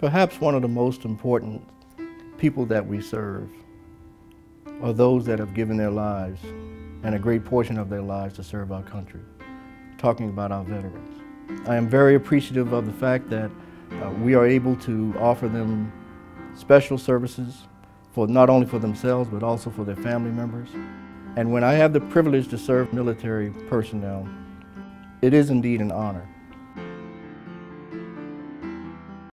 Perhaps one of the most important people that we serve are those that have given their lives and a great portion of their lives to serve our country, talking about our veterans. I am very appreciative of the fact that uh, we are able to offer them special services for not only for themselves but also for their family members. And when I have the privilege to serve military personnel, it is indeed an honor.